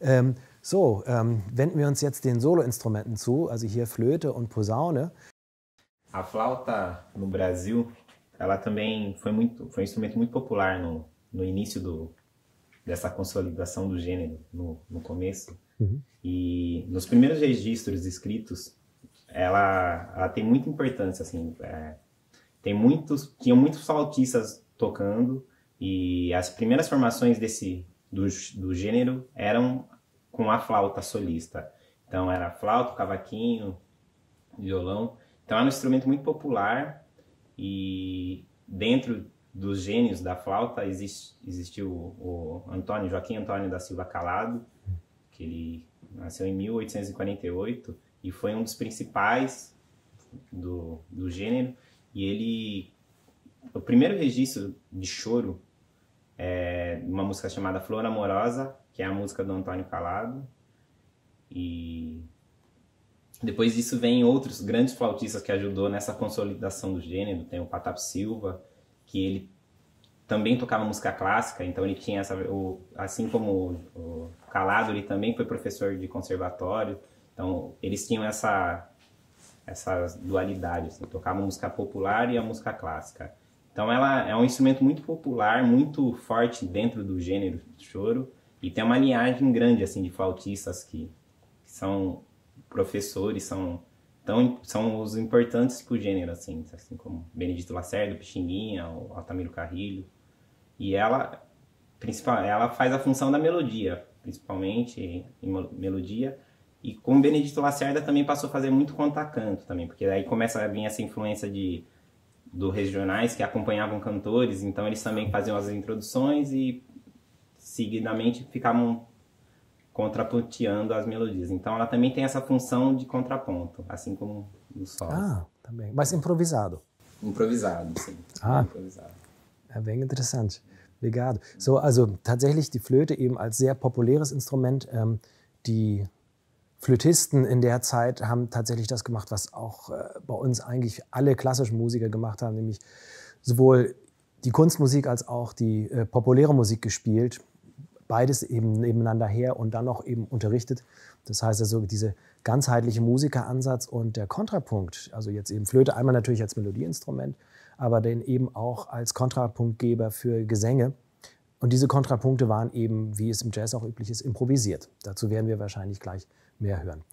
Ähm, so, ähm, wenden wir uns jetzt den Soloinstrumenten zu, also hier Flöte und Posaune. A flauta no Brasil, ela também foi muito, foi um instrumento muito popular no, no início do, dessa consolidação do gênero, no, no começo. Uhum. E nos primeiros registros escritos, ela, ela tem muita importância, assim, é, tem muitos, tinha muitos flautistas tocando e as primeiras formações desse do, do gênero eram com a flauta solista. Então era flauta, cavaquinho, violão. Então era um instrumento muito popular e dentro dos gênios da flauta existe, existiu o, o Antônio Joaquim Antônio da Silva Calado, que ele nasceu em 1848 e foi um dos principais do, do gênero. E ele, o primeiro registro de choro é uma música chamada Flor Amorosa, que é a música do Antônio Calado. E depois disso vem outros grandes flautistas que ajudou nessa consolidação do gênero. Tem o Patap Silva, que ele também tocava música clássica, então ele tinha essa, o, assim como o, o Calado, ele também foi professor de conservatório. Então eles tinham essa essa dualidade, assim, tocavam música popular e a música clássica. Então ela é um instrumento muito popular, muito forte dentro do gênero choro e tem uma linhagem grande assim de flautistas que, que são professores, são tão, são os importantes para o gênero assim, assim como Benedito Lacerda, Pixinguinha, Altamiro Carrilho. E ela principal, ela faz a função da melodia, principalmente em melodia. E com Benedito Lacerda também passou a fazer muito contacanto também, porque aí começa a vir essa influência de do regionais que acompanhavam cantores, então eles também faziam as introduções e seguidamente ficavam contraponteando as melodias. Então ela também tem essa função de contraponto, assim como o solo. Ah, também. Mas improvisado. Improvisado, sim. Ah, improvisado. Ja, bem interessante. Obrigado. So, also tatsächlich die Flöte eben als sehr populäres Instrument. Ähm, die Flötisten in der Zeit haben tatsächlich das gemacht, was auch äh, bei uns eigentlich alle klassischen Musiker gemacht haben, nämlich sowohl die Kunstmusik als auch die äh, populäre Musik gespielt beides eben nebeneinander her und dann noch eben unterrichtet. Das heißt also, diese ganzheitliche Musikeransatz und der Kontrapunkt, also jetzt eben Flöte, einmal natürlich als Melodieinstrument, aber den eben auch als Kontrapunktgeber für Gesänge. Und diese Kontrapunkte waren eben, wie es im Jazz auch üblich ist, improvisiert. Dazu werden wir wahrscheinlich gleich mehr hören.